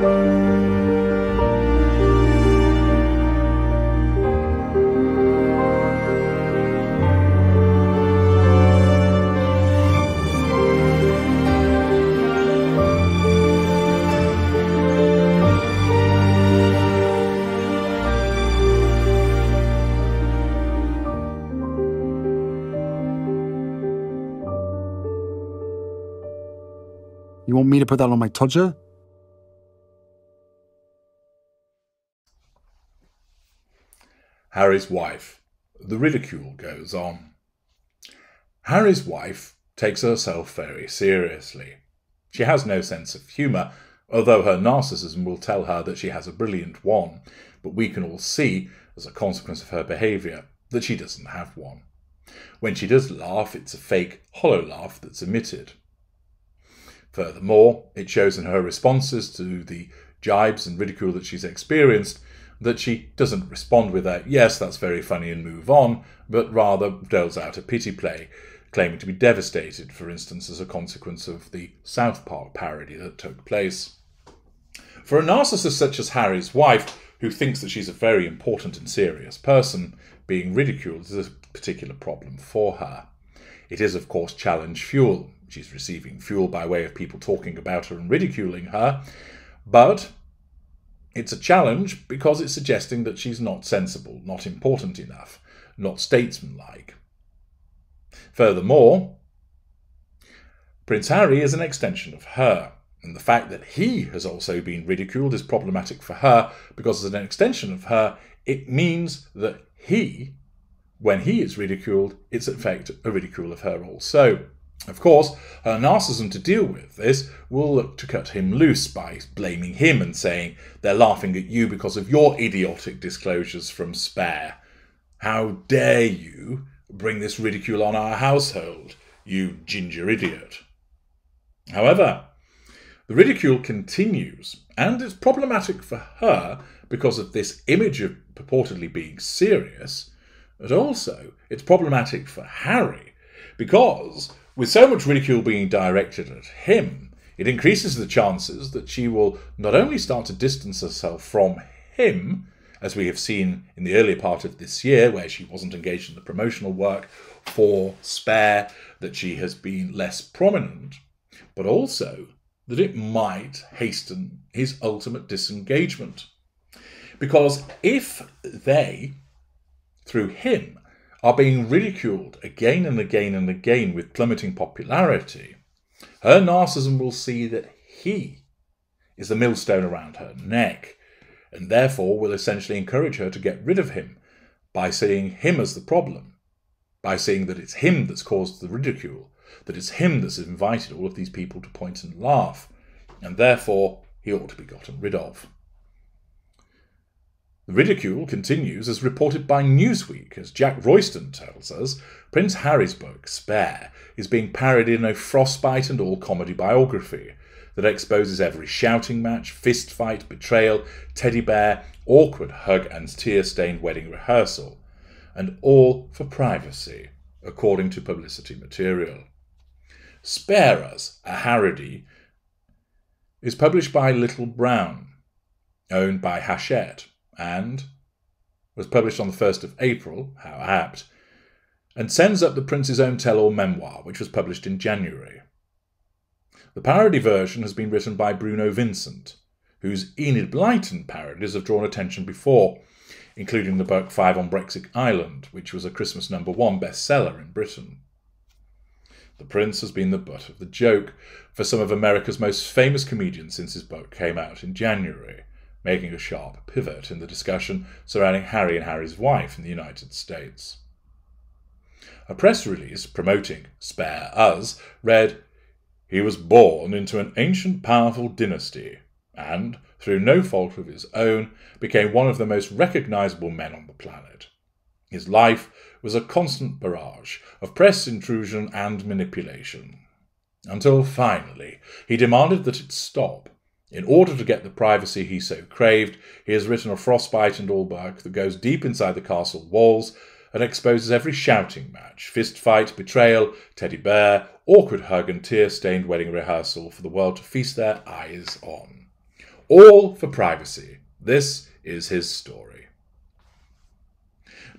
You want me to put that on my todger? Harry's wife. The ridicule goes on. Harry's wife takes herself very seriously. She has no sense of humour, although her narcissism will tell her that she has a brilliant one, but we can all see, as a consequence of her behaviour, that she doesn't have one. When she does laugh, it's a fake, hollow laugh that's emitted. Furthermore, it shows in her responses to the jibes and ridicule that she's experienced that she doesn't respond with a, yes, that's very funny and move on, but rather doles out a pity play, claiming to be devastated, for instance, as a consequence of the South Park parody that took place. For a narcissist such as Harry's wife, who thinks that she's a very important and serious person, being ridiculed is a particular problem for her. It is, of course, challenge fuel. She's receiving fuel by way of people talking about her and ridiculing her, but it's a challenge because it's suggesting that she's not sensible, not important enough, not statesmanlike. Furthermore, Prince Harry is an extension of her, and the fact that he has also been ridiculed is problematic for her because, as an extension of her, it means that he, when he is ridiculed, it's in fact a ridicule of her also. Of course, her narcissism to deal with this will look to cut him loose by blaming him and saying, They're laughing at you because of your idiotic disclosures from Spare. How dare you bring this ridicule on our household, you ginger idiot? However, the ridicule continues, and it's problematic for her because of this image of purportedly being serious, but also it's problematic for Harry because with so much ridicule being directed at him, it increases the chances that she will not only start to distance herself from him, as we have seen in the earlier part of this year, where she wasn't engaged in the promotional work for Spare, that she has been less prominent, but also that it might hasten his ultimate disengagement. Because if they, through him, are being ridiculed again and again and again with plummeting popularity, her narcissism will see that he is the millstone around her neck, and therefore will essentially encourage her to get rid of him by seeing him as the problem, by seeing that it's him that's caused the ridicule, that it's him that's invited all of these people to point and laugh, and therefore he ought to be gotten rid of. The ridicule continues as reported by Newsweek, as Jack Royston tells us. Prince Harry's book, Spare, is being parodied in a frostbite and all comedy biography that exposes every shouting match, fist fight, betrayal, teddy bear, awkward hug, and tear stained wedding rehearsal, and all for privacy, according to publicity material. Spare Us, a Harrody, is published by Little Brown, owned by Hachette and was published on the 1st of April, how apt, and sends up the Prince's own tell all memoir, which was published in January. The parody version has been written by Bruno Vincent, whose Enid Blyton parodies have drawn attention before, including the book Five on Brexit Island, which was a Christmas number one bestseller in Britain. The Prince has been the butt of the joke for some of America's most famous comedians since his book came out in January, making a sharp pivot in the discussion surrounding Harry and Harry's wife in the United States. A press release promoting Spare Us read, He was born into an ancient powerful dynasty and, through no fault of his own, became one of the most recognizable men on the planet. His life was a constant barrage of press intrusion and manipulation. Until finally he demanded that it stop in order to get the privacy he so craved, he has written a frostbite and all book that goes deep inside the castle walls and exposes every shouting match, fist fight, betrayal, teddy bear, awkward hug, and tear stained wedding rehearsal for the world to feast their eyes on. All for privacy. This is his story.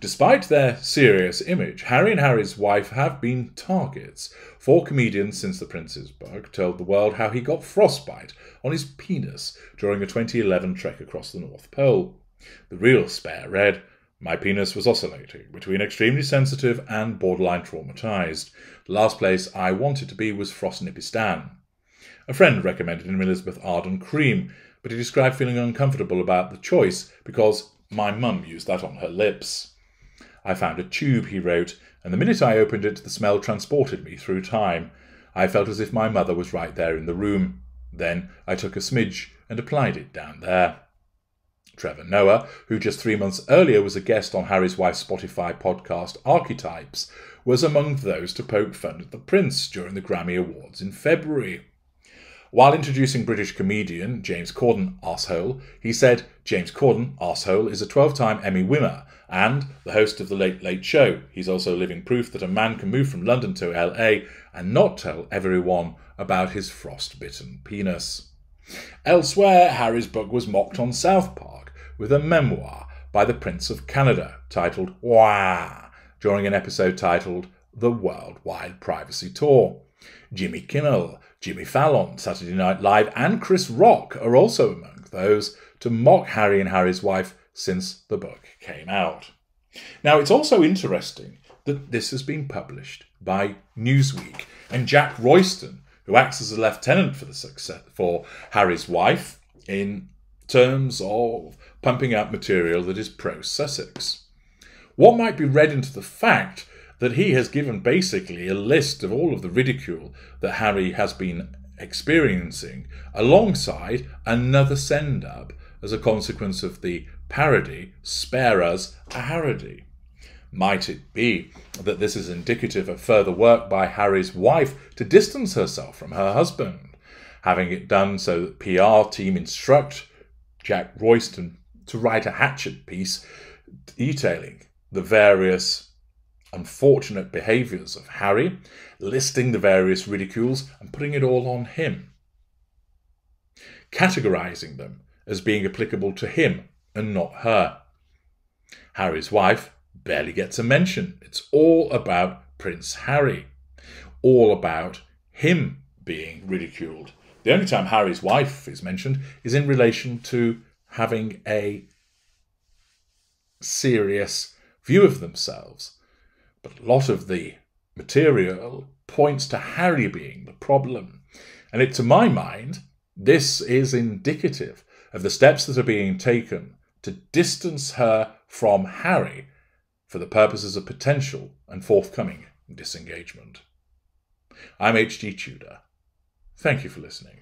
Despite their serious image, Harry and Harry's wife have been targets. For comedians since the Prince's Bug told the world how he got frostbite on his penis during a 2011 trek across the North Pole. The real spare read, My penis was oscillating between extremely sensitive and borderline traumatized. The last place I wanted to be was Frostnipistan. A friend recommended him Elizabeth Arden cream, but he described feeling uncomfortable about the choice because my mum used that on her lips. I found a tube, he wrote, and the minute I opened it, the smell transported me through time. I felt as if my mother was right there in the room. Then I took a smidge and applied it down there. Trevor Noah, who just three months earlier was a guest on Harry's wife's Spotify podcast Archetypes, was among those to poke fun at the Prince during the Grammy Awards in February. While introducing British comedian James Corden, asshole, he said James Corden, asshole, is a 12 time Emmy winner and the host of The Late Late Show. He's also living proof that a man can move from London to LA and not tell everyone about his frostbitten penis. Elsewhere, Harry's book was mocked on South Park with a memoir by the Prince of Canada titled Wah during an episode titled The Worldwide Privacy Tour. Jimmy Kimmel, Jimmy Fallon, Saturday Night Live, and Chris Rock are also among those to mock Harry and Harry's wife since the book came out. Now, it's also interesting that this has been published by Newsweek, and Jack Royston, who acts as a lieutenant for the success for Harry's wife in terms of pumping out material that is pro Sussex. What might be read into the fact that he has given basically a list of all of the ridicule that Harry has been experiencing alongside another send up as a consequence of the parody Spare Us a Harrody. Might it be that this is indicative of further work by Harry's wife to distance herself from her husband, having it done so that PR team instruct Jack Royston to write a hatchet piece detailing the various unfortunate behaviours of Harry, listing the various ridicules and putting it all on him, categorising them as being applicable to him and not her. Harry's wife barely gets a mention. It's all about Prince Harry, all about him being ridiculed. The only time Harry's wife is mentioned is in relation to having a serious view of themselves. But a lot of the material points to Harry being the problem. And it, to my mind, this is indicative of the steps that are being taken to distance her from Harry for the purposes of potential and forthcoming disengagement. I'm H.G. Tudor. Thank you for listening.